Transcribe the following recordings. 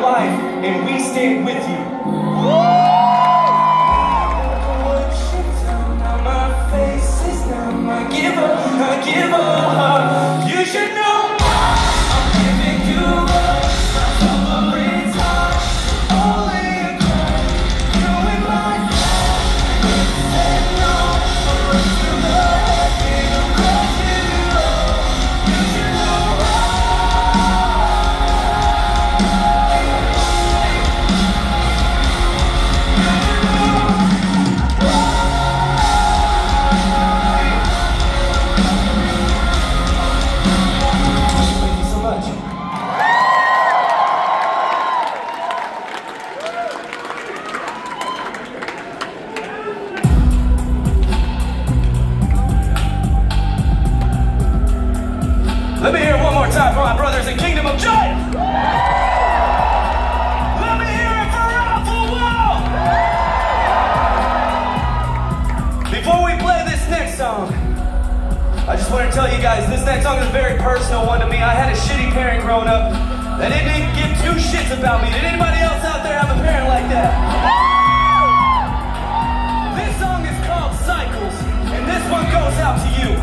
life, and we stand with you. time for my brothers in Kingdom of Giants! Let me hear it for Alpha Wolf! Before we play this next song, I just want to tell you guys, this next song is a very personal one to me. I had a shitty parent growing up. They didn't give two shits about me. Did anybody else out there have a parent like that? This song is called Cycles, and this one goes out to you.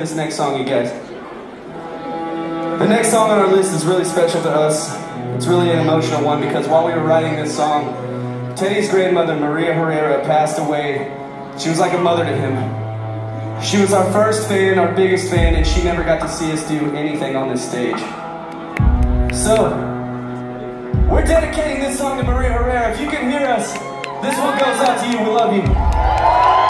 this next song, you guys. The next song on our list is really special to us. It's really an emotional one because while we were writing this song, Teddy's grandmother, Maria Herrera, passed away. She was like a mother to him. She was our first fan, our biggest fan, and she never got to see us do anything on this stage. So, we're dedicating this song to Maria Herrera. If you can hear us, this one goes out to you. We love you.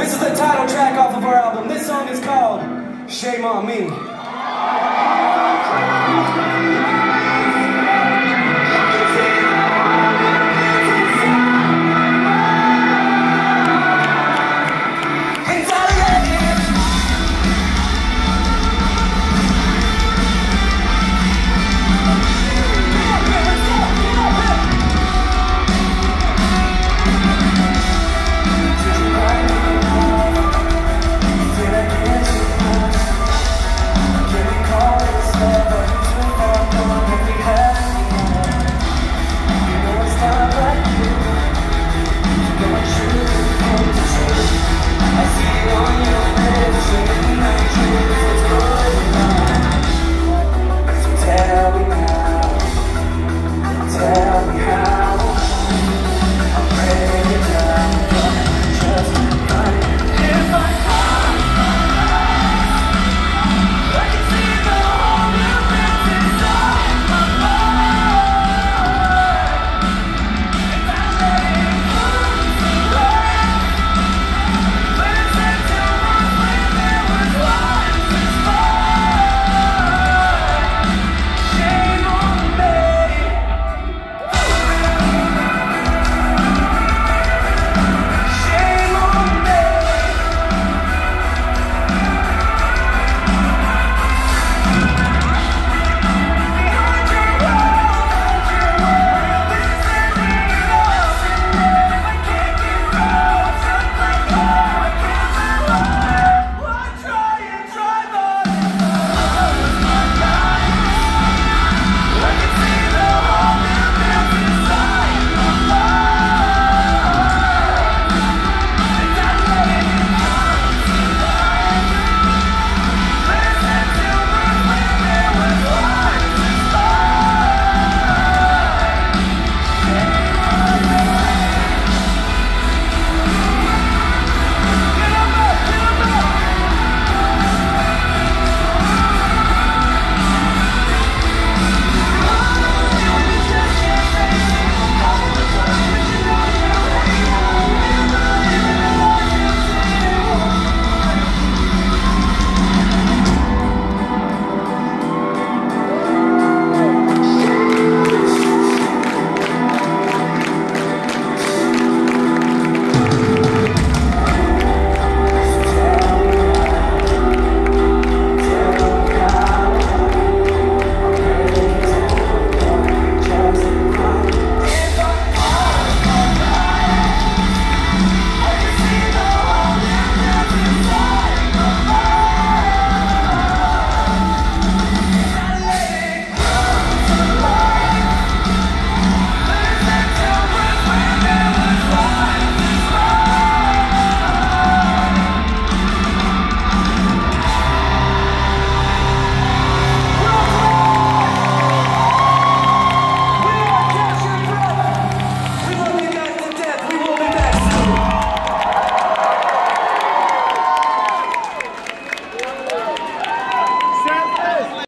This is the title track off of our album. This song is called Shame on Me.